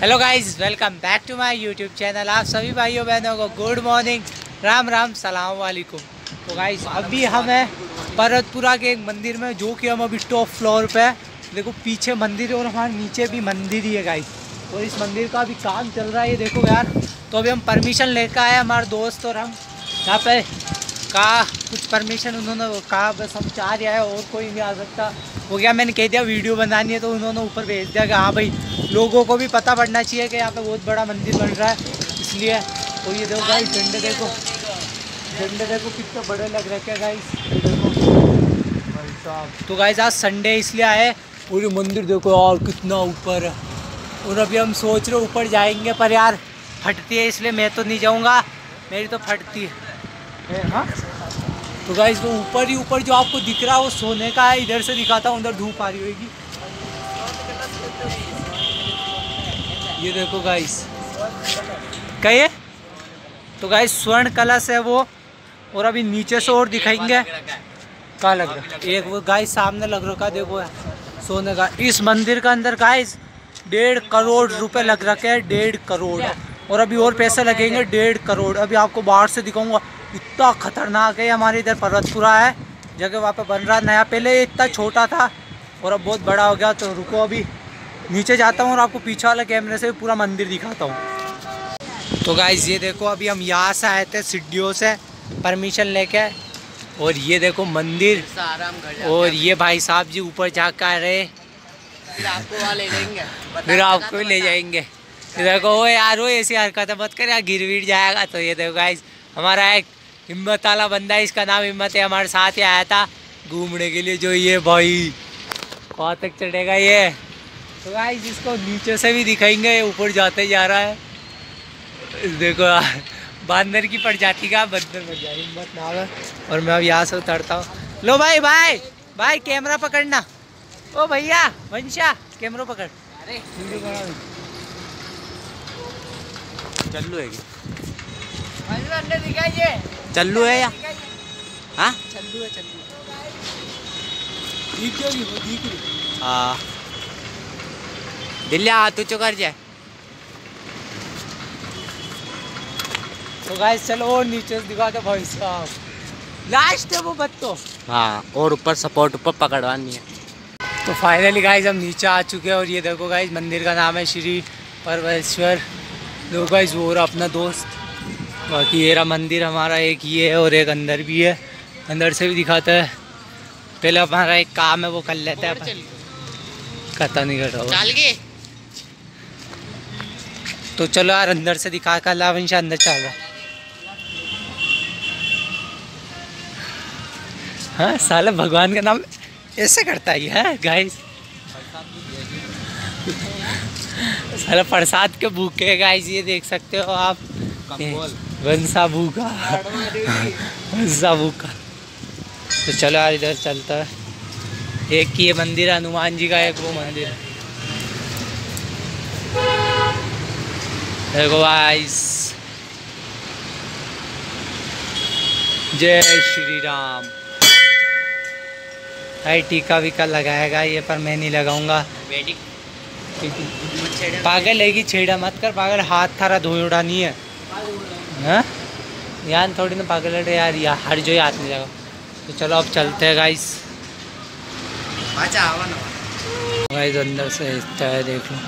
Hello guys welcome back to my YouTube channel आप सभी भाइयों, बहनों को गुड मॉर्निंग राम राम, सलाम वालेकुम। तो गाइस अभी हम हैं परतपुरा के एक मंदिर में, जो कि हम अभी टॉप फ्लोर पे है। देखो, पीछे मंदिर और हमारे नीचे भी मंदिर ही है गाइस और इस मंदिर का अभी काम चल रहा है, ये देखो यार। तो अभी हम परमिशन लेकर आए हमारे दोस्त और हम। यहाँ पे कहा कुछ परमिशन उन्होंने कहा, बस हम चाह रहे हैं और कोई नहीं आ सकता। वो क्या मैंने कह दिया वीडियो बनानी है तो उन्होंने ऊपर भेज दिया कि हाँ भाई, लोगों को भी पता पड़ना चाहिए कि यहाँ पे बहुत बड़ा मंदिर बन रहा है। इसलिए, और ये देखो भाई झंडे देखो। झंडे देखो, कितने बड़े लग रखे हैं गाइस साहब। तो गाइस आज संडे इसलिए आए पूरी मंदिर देखो और कितना ऊपर है। और अभी हम सोच रहे ऊपर जाएँगे, पर यार फटती है, इसलिए मैं तो नहीं जाऊँगा। मेरी तो फटती है। हाँ? तो गाइस वो ऊपर ही ऊपर जो आपको दिख रहा है, वो सोने का है। इधर से दिखाता हूँ, उधर धूप आ रही होगी। ये देखो गाइस कहिए तो गाइस स्वर्ण कलश है वो, और अभी नीचे से और दिखाएँगे। कहाँ लग रहा है? एक वो गाइस सामने लग रखा देखो सोने का। इस मंदिर का अंदर गाइस डेढ़ करोड़ रुपए लग रखे हैं, डेढ़ करोड़। और अभी और पैसे लगेंगे, डेढ़ करोड़। अभी आपको बाहर से दिखाऊँगा इतना खतरनाक है, हमारे इधर पर्वतपुरा है। जगह वहाँ पे बन रहा नया। पहले इतना छोटा था और अब बहुत बड़ा हो गया तो रुको अभी। नीचे जाता हूँ और आपको पीछे वाले कैमरे से पूरा मंदिर दिखाता हूँ। तो गाइज़ ये देखो, अभी हम यहाँ से आए थे सीढ़ियों से परमिशन लेके। और ये देखो मंदिर। और ये भाई साहब जी ऊपर जा कर रहे। फिर आपको वहाँ ले जाएँगे। फिर आपको ले जाएँगे देखो वो यार वो ऐसी हरकत मत कर यार गिर विर जाएगा तो। ये देखो गाइज़ हमारा एक हिम्मत वाला बंदा है इसका नाम हिम्मत है हमारे साथ ही आया था घूमने के लिए जो ये भाई। कहाँ तक चढ़ेगा ये? तो गाइस इसको नीचे से भी दिखाएँगे ऊपर जाते जा रहा है। देखो यार बांदर की प्रजाति का बंदर बन जाए हिम्मत नाम है और मैं अब यहाँ से उतरता हूँ। लो भाई भाई भाई कैमरा पकड़ना। ओ भैया वंशा कैमरा पकड़। अरे। अंदर दिखाइए चल्लू है या? हाँ? चल्लू है। चल्लू हाँ दिल्ली आ तू चुकर जाए तो गाइस चलो और नीचे से दिखा दो भाई साहब। लास्ट है वो बत्तो हाँ और ऊपर सपोर्ट ऊपर पकड़वानी है। तो फाइनली गाइस हम नीचे आ चुके हैं और ये देखो गाइस मंदिर का नाम है श्री परमेश्वर। दो गाइस वो रहा अपना दोस्त। बाकी ये रहा मंदिर हमारा एक ये है और एक अंदर भी है। अंदर से भी दिखाता है। पहले हमारा एक काम है वो कर लेते हैं। पता नहीं कर रहा तो चलो यार अंदर से दिखा कर लावंश अंदर चल रहा हाँ। साला भगवान का नाम ऐसे करता ही है गाइस साला प्रसाद के भूखे गाइस ये देख सकते हो आप। वंसा भूखा वंसा भूखा तो चलो यार इधर चलता है। एक ये मंदिर है हनुमान जी का एक वो मंदिर देखो जय श्री राम भाई टीका वीका लगाएगा ये पर मैं नहीं लगाऊँगा। पागल है कि छेड़ा मत कर पागल हाथ थारा धोड़ा नहीं है। हाँ? यार थोड़ी ना पागल है यार यार हर जो ही हाथ नहीं जाएगा तो चलो अब चलते हैं गाइस अच्छा आवा ना। गाइस अंदर से इस है देख लो।